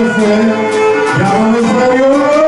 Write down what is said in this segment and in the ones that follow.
dice, ya vamos a Dios.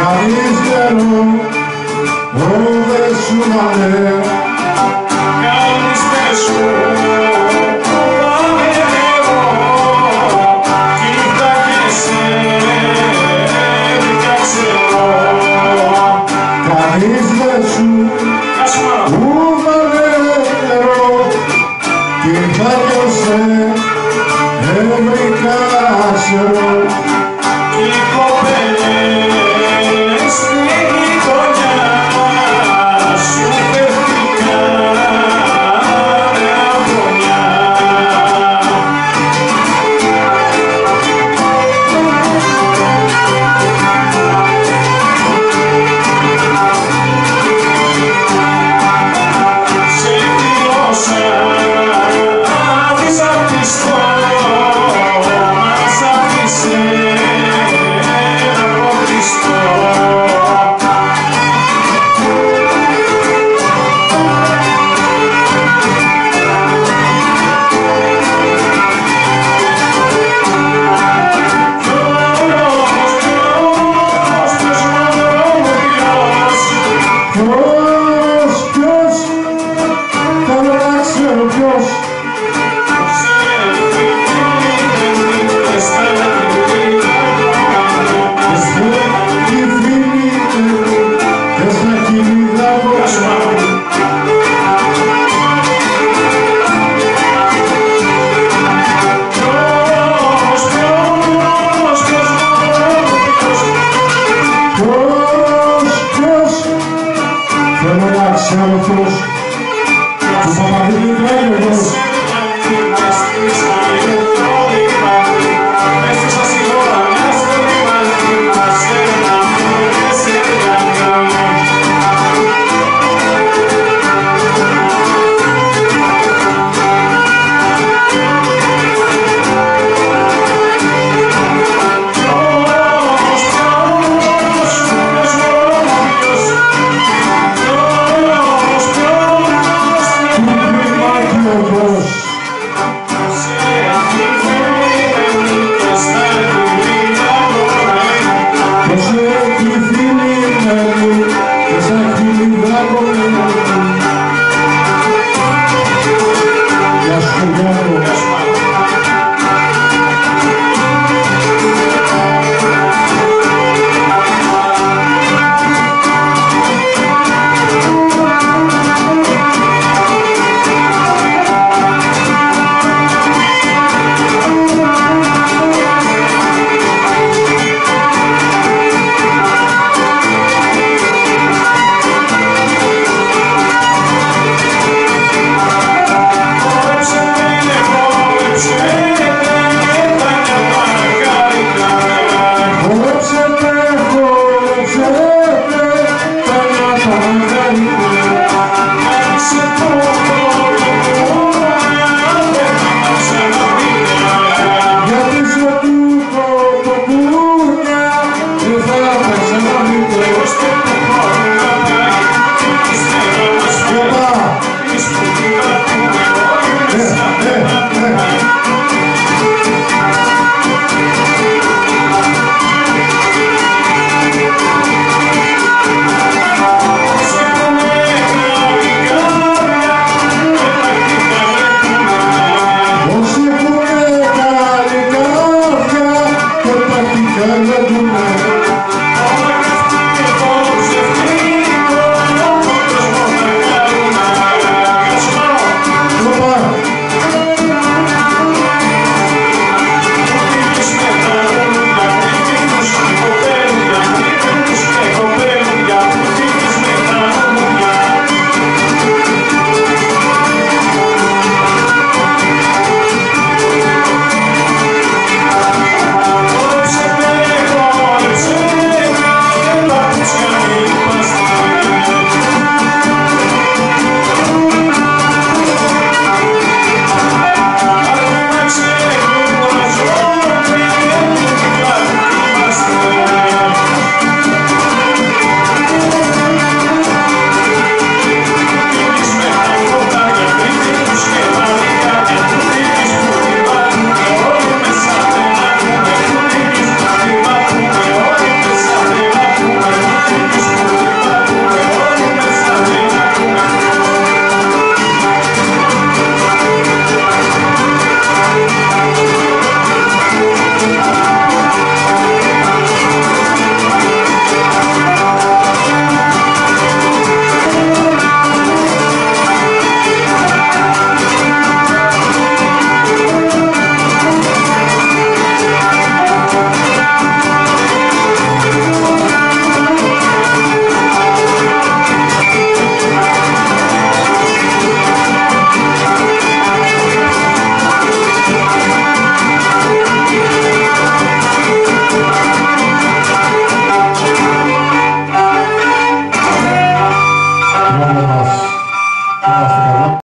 Καλύφτερο όδες σου να